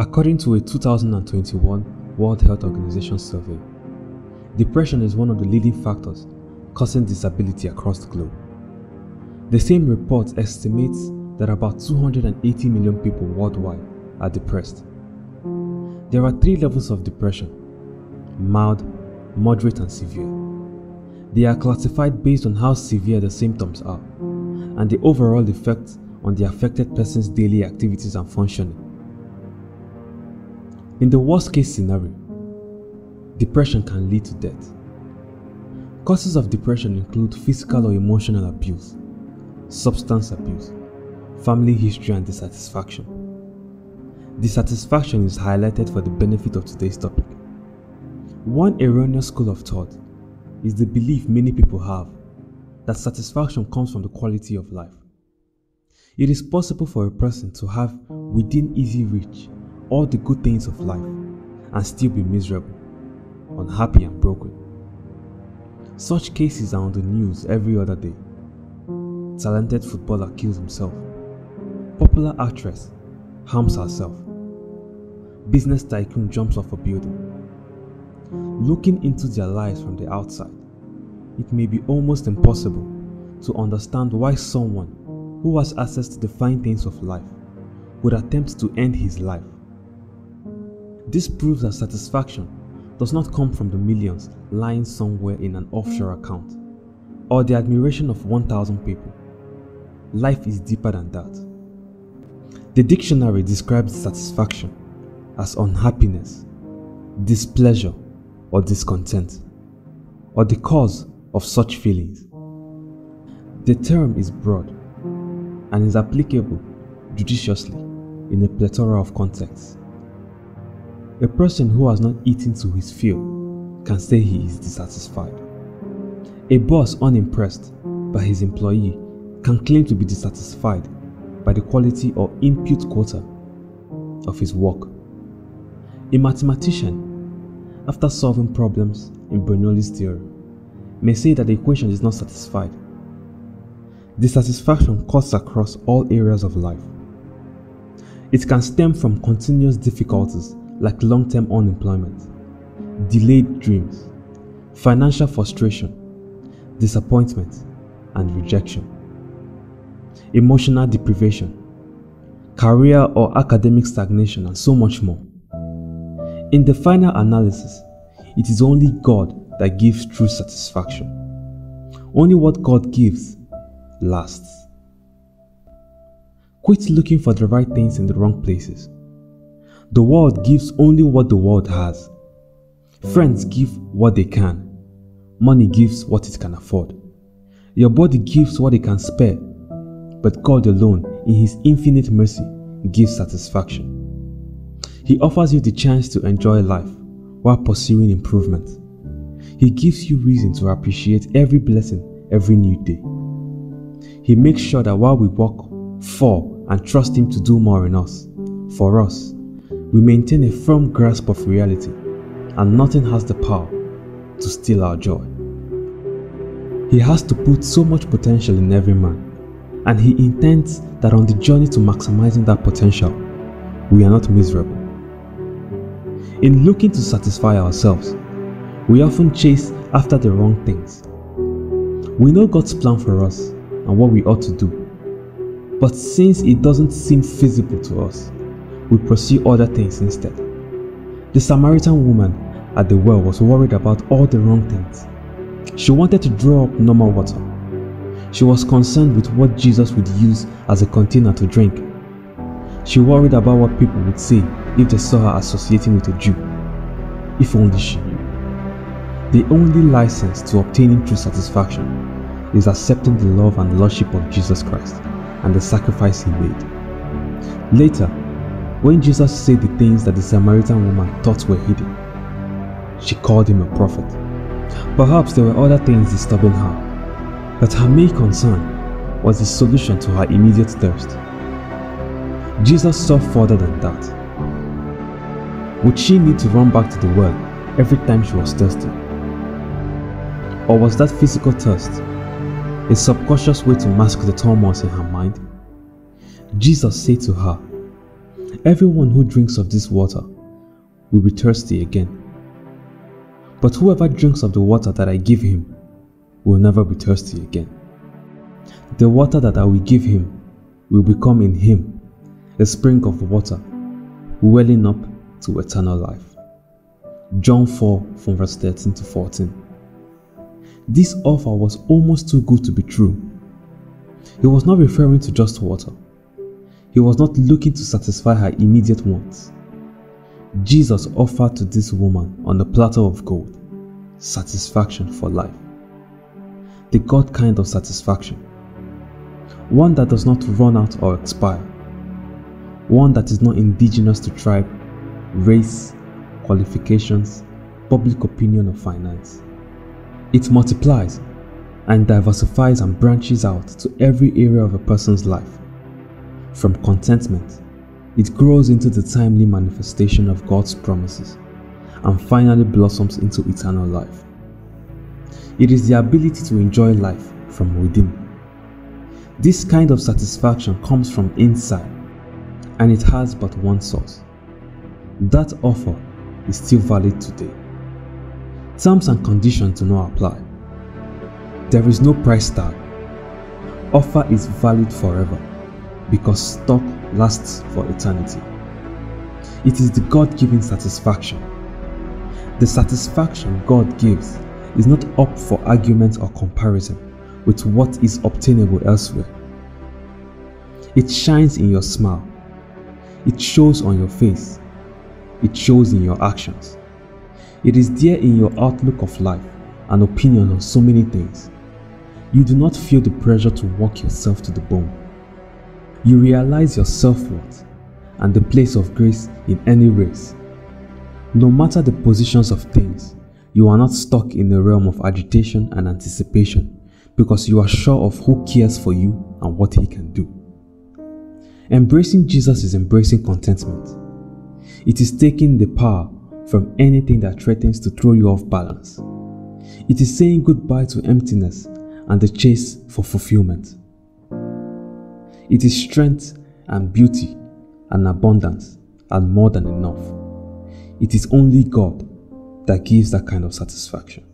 According to a 2021 World Health Organization survey, depression is one of the leading factors causing disability across the globe. The same report estimates that about 280 million people worldwide are depressed. There are three levels of depression mild, moderate, and severe. They are classified based on how severe the symptoms are and the overall effect on the affected person's daily activities and functioning. In the worst case scenario, depression can lead to death. Causes of depression include physical or emotional abuse, substance abuse, family history, and dissatisfaction. Dissatisfaction is highlighted for the benefit of today's topic. One erroneous school of thought is the belief many people have that satisfaction comes from the quality of life. It is possible for a person to have within easy reach all the good things of life and still be miserable, unhappy, and broken. Such cases are on the news every other day. Talented footballer kills himself. Popular actress harms herself. Business tycoon jumps off a building. Looking into their lives from the outside, it may be almost impossible to understand why someone who has access to the fine things of life would attempt to end his life. This proves that satisfaction does not come from the millions lying somewhere in an offshore account or the admiration of 1,000 people. Life is deeper than that. The dictionary describes satisfaction as unhappiness, displeasure, or discontent, or the cause of such feelings. The term is broad and is applicable judiciously in a plethora of contexts. A person who has not eaten to his fill can say he is dissatisfied. A boss unimpressed by his employee can claim to be dissatisfied by the quality or input quota of his work. A mathematician, after solving problems in Bernoulli's theorem, may say that the equation is not satisfied. Dissatisfaction cuts across all areas of life. It can stem from continuous difficulties like long term unemployment, delayed dreams, financial frustration, disappointment, and rejection, emotional deprivation, career or academic stagnation, and so much more. In the final analysis, it is only God that gives true satisfaction. Only what God gives lasts. Quit looking for the right things in the wrong places. The world gives only what the world has. Friends give what they can. Money gives what it can afford. Your body gives what it can spare. But God alone, in His infinite mercy, gives satisfaction. He offers you the chance to enjoy life while pursuing improvement. He gives you reason to appreciate every blessing every new day. He makes sure that while we work for and trust Him to do more in us, for us, we maintain a firm grasp of reality, and nothing has the power to steal our joy. He has to put so much potential in every man, and He intends that on the journey to maximizing that potential, we are not miserable. In looking to satisfy ourselves, we often chase after the wrong things. We know God's plan for us and what we ought to do, but since it doesn't seem feasible to us, we pursue other things instead. The Samaritan woman at the well was worried about all the wrong things. She wanted to draw up normal water. She was concerned with what Jesus would use as a container to drink. She worried about what people would say if they saw her associating with a Jew. If only she knew. The only license to obtaining true satisfaction is accepting the love and lordship of Jesus Christ and the sacrifice he made. Later, when Jesus said the things that the Samaritan woman thought were hidden, she called him a prophet. Perhaps there were other things disturbing her, but her main concern was the solution to her immediate thirst. Jesus saw further than that. Would she need to run back to the well every time she was thirsty? Or was that physical thirst a subconscious way to mask the turmoil in her mind? Jesus said to her, Everyone who drinks of this water will be thirsty again. But whoever drinks of the water that I give him will never be thirsty again. The water that I will give him will become in him a spring of water welling up to eternal life. John 4 from verse 13 to 14. This offer was almost too good to be true. He was not referring to just water. He was not looking to satisfy her immediate wants. Jesus offered to this woman on a platter of gold satisfaction for life. The God kind of satisfaction. One that does not run out or expire. One that is not indigenous to tribe, race, qualifications, public opinion, or finance. It multiplies and diversifies and branches out to every area of a person's life. From contentment, it grows into the timely manifestation of God's promises and finally blossoms into eternal life. It is the ability to enjoy life from within. This kind of satisfaction comes from inside and it has but one source. That offer is still valid today. Terms and conditions do not apply. There is no price tag. Offer is valid forever because stock lasts for eternity. It is the God given satisfaction. The satisfaction God gives is not up for argument or comparison with what is obtainable elsewhere. It shines in your smile. It shows on your face. It shows in your actions. It is there in your outlook of life and opinion on so many things. You do not feel the pressure to work yourself to the bone. You realize your self worth and the place of grace in any race. No matter the positions of things, you are not stuck in the realm of agitation and anticipation because you are sure of who cares for you and what he can do. Embracing Jesus is embracing contentment. It is taking the power from anything that threatens to throw you off balance. It is saying goodbye to emptiness and the chase for fulfillment. It is strength and beauty and abundance and more than enough. It is only God that gives that kind of satisfaction.